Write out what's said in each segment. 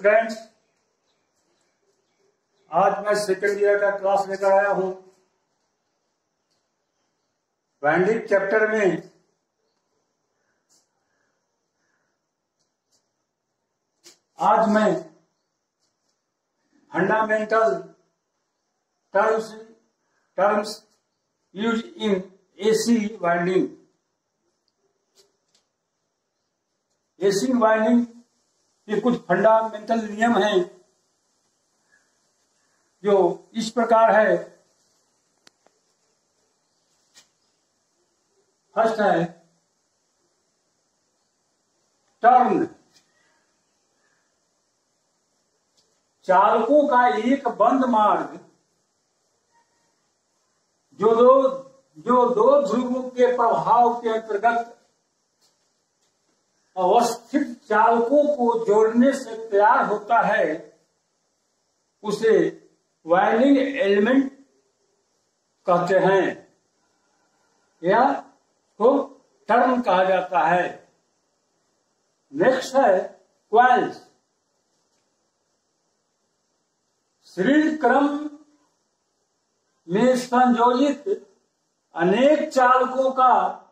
Students आज मैं second year का क्लास लेकर आया हूँ। वैंडिक चैप्टर में आज मैं fundamental terms terms use in AC winding AC winding के कुछ फंडामेंटल नियम हैं जो इस प्रकार है। फ़र्स्ट है, टर्न। चालकों का एक बंद मार्ग। जो दो जो दो ध्रुवों के प्रभाव के अंतर्गत अवस्थित चालकों को जोड़ने से तैयार होता है, उसे वायरिंग एलिमेंट कहते हैं। या को टर्म कहा जाता है। नेक्स्ट है क्वाइल्स। श्री क्रम में संयोजित अनेक चालकों का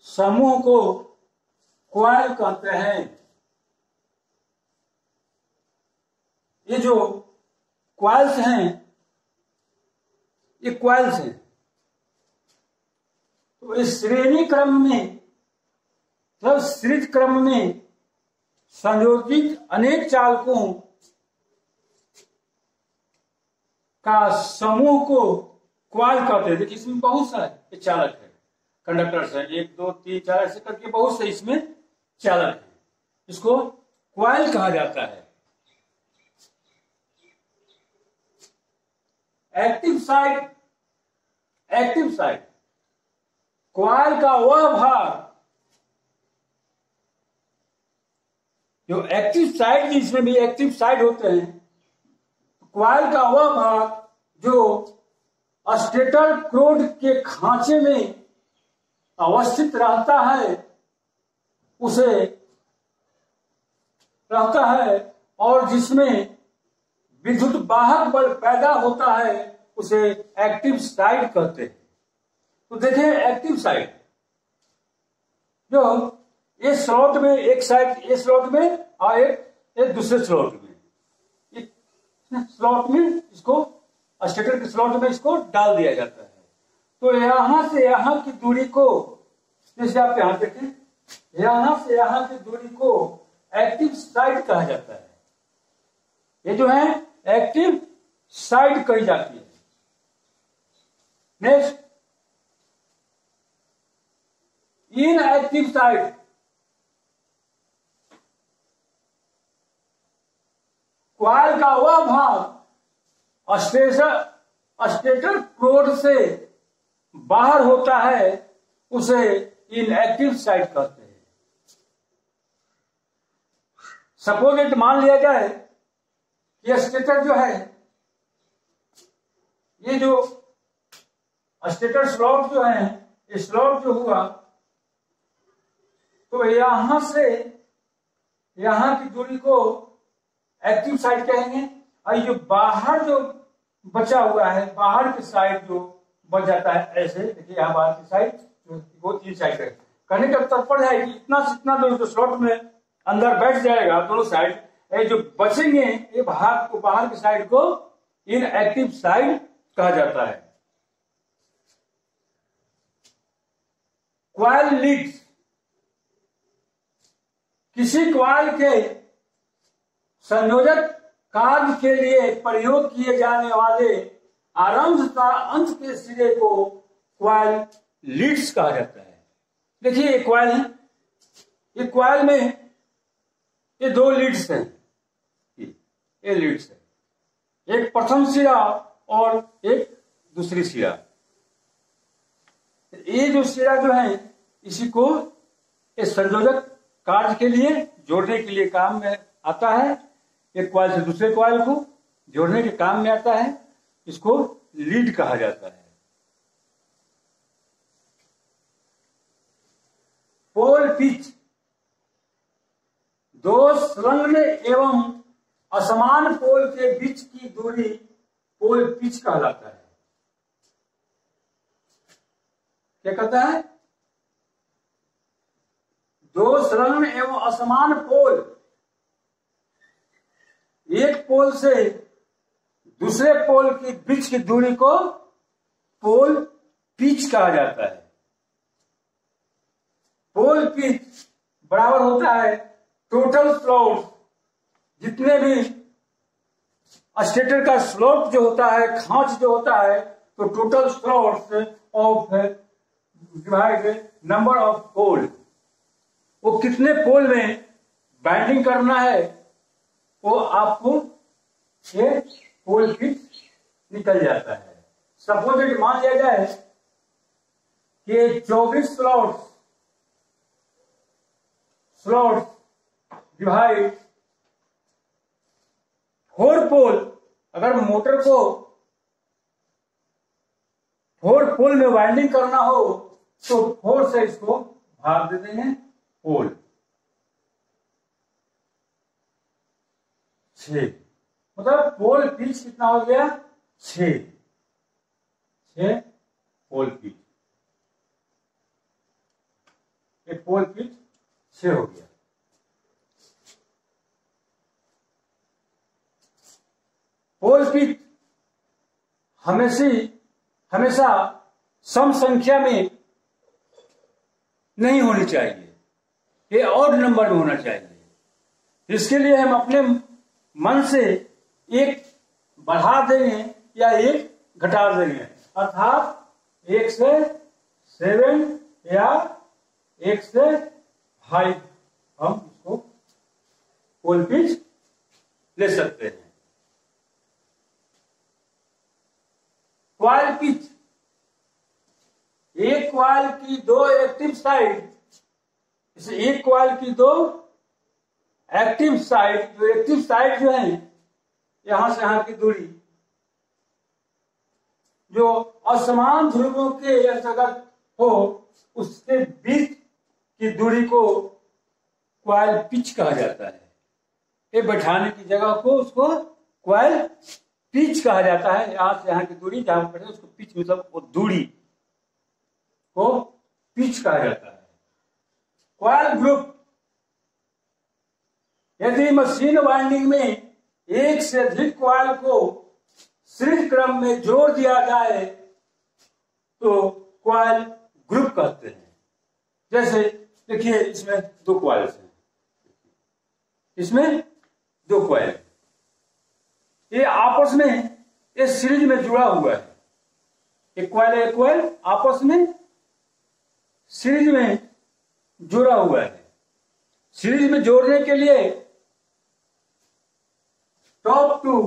समूह को क्वाइल कहते हैं। ये जो क्वाइल्स हैं, ये क्वाइल्स हैं। तो इस श्रेणी क्रम में मतलब श्रित क्रम में संयोजित अनेक चालकों का समूह को क्वाल कहते हैं। देखिए, इसमें बहुत सारे चालक है। कंडक्टर्स हैं, एक, दो, तीन, चार, ऐसे करके बहुत से इसमें चालक है इसको क्वाइल कहा जाता है। Active side active side coil का वह भाग जो एक्टिव साइड जिसमें भी एक्टिव साइड होते हैं क्वाइल का वह भाग जो स्टेटर क्रोड के खांचे में अवस्थित रहता है। उसे रहता है और जिसमें विद्युत वाहक बल पैदा होता है, उसे एक्टिव साइड कहते हैं। तो देखें एक्टिव साइड जो इस स्लॉट में, एक साइड इस स्लॉट में, और एक एक दूसरे स्लॉट में। स्लॉट में इसको स्टेटर के स्लॉट में इसको डाल दिया जाता है। तो यहाँ से यहाँ की दूरी को, जैसे आप यहाँ देखें यहाँ से यहाँ की दूरी को एक्टिव साइड कहा जाता है। ये जो है एक्टिव साइड कही जाती है। नेक्स्ट इन एक्टिव साइड क्वाइल का वह भाग स्टेशन स्टेटर प्रोड से बाहर होता है, उसे इनएक्टिव साइड कहते हैं। सपोज़ इट मान लिया जाए कि स्टेटर जो है, ये जो स्टेटर स्लॉट जो है स्लॉट जो हुआ तो यहाँ से यहाँ की दूरी को एक्टिव साइड कहेंगे। और ये बाहर जो बचा हुआ है, बाहर की साइड जो बच जाता है, ऐसे देखिए यहाँ बाहर की साइड वो तीन साइड कहने का तात्पर्य है कि इतना इतना जो स्लॉट में अंदर बैठ जाएगा, दोनों साइड ये जो बचेंगे, ये भाग को बाहर की साइड को इन एक्टिव साइड कहा जाता है। क्वाइल लीड्स किसी क्वाइल के संयोजक कार्य के लिए प्रयोग किए जाने वाले आरंभ का अंत के सिरे को क्वाइल लीड्स कहा जाता है। देखिए क्वाइल ये क्वाइल में ये दो लीड्स हैं। ये लीड्स है। एक प्रथम सिरा और एक दूसरी सिरा। ये जो सिरा जो है, इसी को इस संयोजक कार्य के लिए, जोड़ने के लिए काम में आता है। एक क्वाइल से दूसरे क्वाइल को जोड़ने के काम में आता है। इसको लीड कहा जाता है। Pole pitch. दो संलग्न एवं असमान पोल के बीच की दूरी पोल पिच कहलाता है। क्या कहता है? दो संलग्न एवं असमान पोल एक पोल से दूसरे पोल के बीच की दूरी को पोल पिच कहा जाता है। पोल पिच बराबर होता है टोटल स्लोप जितने भी स्टेटर का स्लोप जो होता है, खांच जो होता है तो total slope of divide number of pole. वो कितने पोल में बाइंडिंग करना है, वो आपको ये पोल फिट निकल जाता है। सपोज़ मान लिया जाए कि 24 slot slot divide four pole अगर मोटर को फोर पोल में वाइंडिंग करना हो तो फोर से इसको भाग देते हैं पोल। छ मतलब पोल पिच कितना हो गया? छ छ पोल पिच एक पोल पिच छ हो गया पोल पिच हमेशा हमेशा सम संख्या में नहीं होनी चाहिए। ये और नंबर में होना चाहिए। इसके लिए हम अपने मन से एक बढ़ा देंगे या एक घटा देंगे। अर्थात एक से सेवन या एक से फाइव हम इसको पोल पिच ले सकते हैं। क्वाइल पिच एक क्वाइल की दो एक्टिव साइड। इसे एक क्वाइल की दो एक्टिव साइड जो एक्टिव साइड जो है, यहाँ से यहाँ की दूरी। जो असमान ध्रुवों के अंतर्गत हो, उसके बीच की दूरी को क्वाइल पिच कहा जाता है। ये बैठाने की जगह को उसको क्वाइल पिच कहा जाता है। यहाँ से यहाँ की दूरी जहाँ पर उसको पिच मतलब वो दूरी को पिच कहा जाता है। क्वाइल ग्रुप यदि मशीन वाइंडिंग में एक से अधिक क्वाइल को श्रृंख क्रम में जोड़ दिया जाए तो क्वाइल ग्रुप कहते हैं। जैसे, देखिए, इसमें दो क्वाइल्स हैं। इसमें दो क्वाइल ये आपस में ये सीरीज़ में जुड़ा हुआ है। एक क्वाइल आपस में सीरीज़ में जुड़ा हुआ है। सीरीज़ में जोड़ने के लिए टॉप टू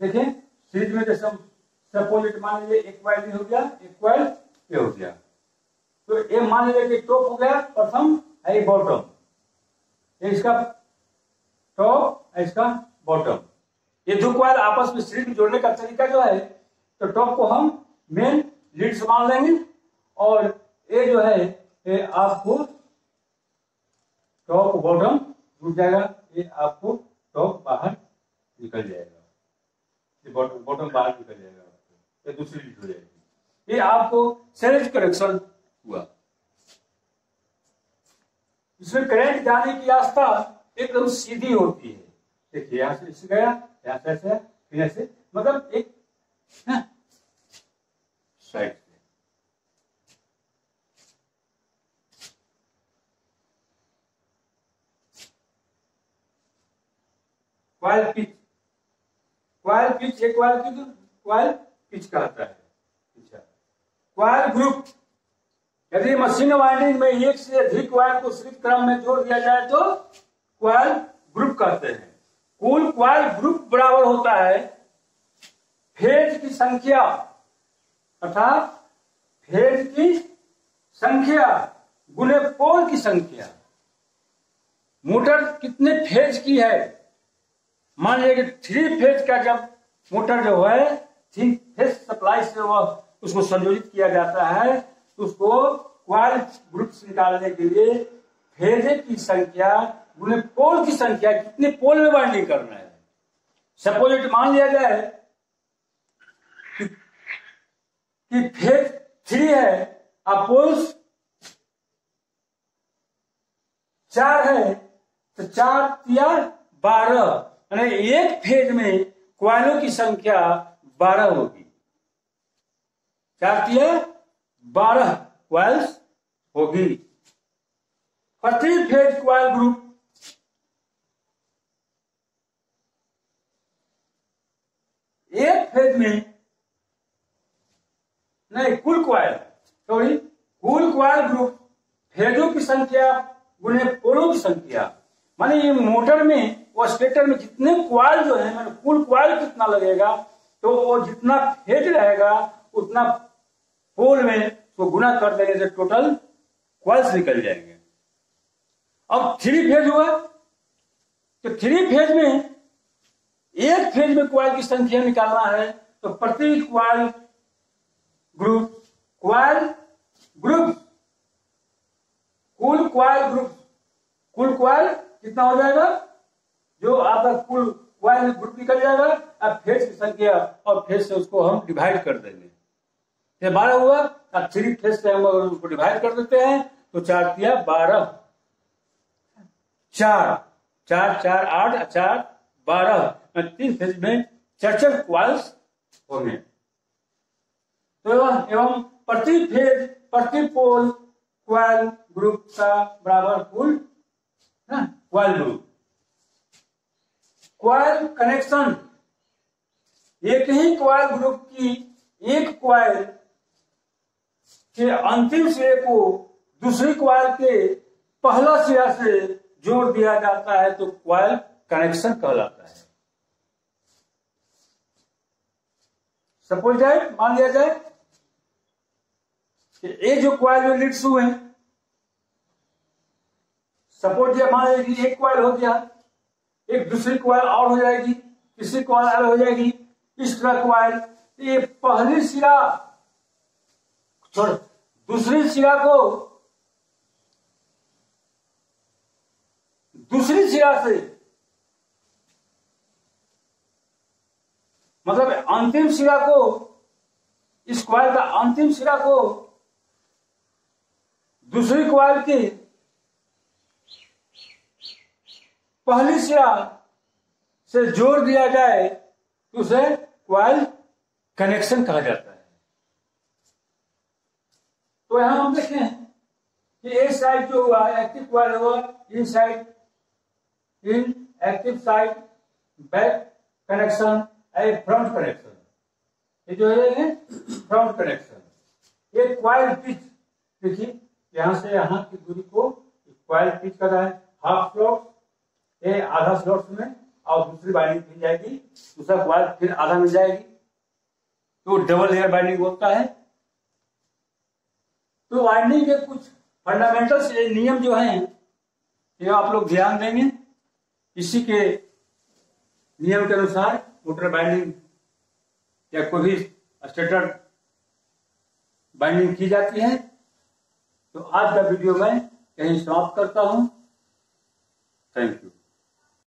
देखें सीरीज़ में जैसे हम सपोजिट मान लीजिए एक क्वाइल हो गया एक क्वाइल ये हो गया। तो ये मान लीजिए कि टॉप हो गया, प्रथम है बॉटम इसका टॉप इसका बॉटम ये दो क्वाइल आपस में में जोड़ने का तरीका जो है तो टॉप को हम मेन लीड से मान लेंगे और ये जो है ये आपको टॉप बॉटम जुड़ जाएगा। ये आपको टॉप बाहर निकल जाएगा। ये बॉटम बॉटम बाहर निकल जाएगा। ये दूसरी लीड हो जाएगी। ये आपको सेलेज करेक्शन हुआ। इसमें करंट जाने की आस्था एकदम सीधी होती है। यहाँ से इससे गया यहाँ से ऐसे फिर ऐसे मतलब एक साइड से क्वाइल पिच क्वाइल पिच एक क्वाइल की क्वाइल पिच कहता है? अच्छा। क्वाइल ग्रुप यदि मशीन वाइंडिंग में एक से अधिक क्वाइल को श्रित क्रम में जोड़ दिया जाए तो क्वाइल ग्रुप कहते हैं। कुल क्वाइल ग्रुप बराबर होता है फ़ेज़ की संख्या, अर्थात फ़ेज़ की संख्या गुने पोल की संख्या। मोटर कितने फ़ेज़ की है? मान लीजिए कि थ्री फ़ेज़ का जब मोटर जो है थ्री फ़ेज़ सप्लाई से वह उसको संयोजित किया जाता है तो उसको क्वाइल ग्रुप निकालने के लिए फेजे की संख्या गुने पोल की संख्या कितने पोल में बाइंडिंग करना है? सपोज़ इट मान लिया जाए कि, फ़ेज़ थ्री है अपोज चार है तो चार तिया बारह यानी एक फ़ेज़ में क्वाइलों की संख्या बारह होगी। चार तिया बारह क्वाइल्स होगी। प्रति फ़ेज़ क्वाइल ग्रुप एक फ़ेज़ में नहीं, कुल क्वाइल सॉरी कुल क्वाइल ग्रुप फेजों की संख्या गुने पोलों की संख्या। माने ये मोटर में, वो स्टेटर में जितने क्वाइल जो है, माने कुल क्वाइल कितना लगेगा तो वो जितना फ़ेज़ रहेगा, उतना पोल में तो गुना कर देने से टोटल क्वाइल्स निकल जाएँगे। अब थ्री फ़ेज़ हुआ। तो थ्री फ़ेज़ में एक फ़ेज़ में क्वाइल की संख्या निकालना है तो प्रति क्वाइल ग्रुप क्वाइल ग्रुप, कुल क्वाइल ग्रुप, कुल क्वाइल कितना हो जाएगा? जो आपका कुल क्वाइल ग्रुप निकल जाएगा, अब फ़ेज़ की संख्या और फ़ेज़ से उसको हम डिवाइड कर देंगे। ये बारह हुआ, अब थ्री फ़ेज़ से हम अगर उसको डिवाइड कर देते हैं तो चार किया बारह। चार चार चार, आठ, चार, बारह। तीन फ़ेज़ में चार चार क्वाइल्स होंगे। तो एवं प्रति फ़ेज़ प्रति पोल क्वाइल ग्रुप का बराबर कुल क्वाइल ग्रुप। Coil connection. एक ही क्वाइल ग्रुप की एक क्वाइल के अंतिम सिरे को दूसरी क्वाइल के पहला सिरा से जोड़ दिया जाता है तो क्वाइल कनेक्शन कहलाता है। सपोज़ जाए, मान लिया जाए कि ये जो क्वाइल में लीड्स हुए सपोज़ ये मान लीजिए एक क्वाइल हो गया, एक दूसरी क्वाइल और हो जाएगी, तीसरी क्वाइल और हो जाएगी, इस तरह क्वाइल ये पहली सिरा छोड़, दूसरी सिरा को, दूसरी सिरा से मतलब अंतिम सिरा को, इस क्वाइल का अंतिम सिरा को, दूसरी क्वाइल की पहली सिरा से जोड़ दिया जाए तो उसे क्वाइल कनेक्शन कहा जाता है। तो यहाँ हम देखें कि एक साइड जो हुआ, एक्टिव क्वाइल हुआ, in side, inactive side back connection front connection ये जो है फ्रंट कनेक्शन एक क्वाइल पिच देखिए, यहाँ से यहाँ की दूरी को क्वाइल पिच कर रहा है। हाफ़ स्लॉट ये आधा स्लॉट में, और दूसरी बाइंडिंग मिल जाएगी। दूसरा क्वाइल फिर आधा मिल जाएगी। तो डबल लेयर बाइंडिंग होता है। तो बाइंडिंग के कुछ फंडामेंटल्स नियम जो हैं, ये आप लोग ध्यान देंगे। इसी के नियम के अनुसार मोटर बाइंडिंग या कोई भी स्टेटर बाइंडिंग की जाती है तो आज का वीडियो मैं यहीं समाप्त करता हूँ। Thank you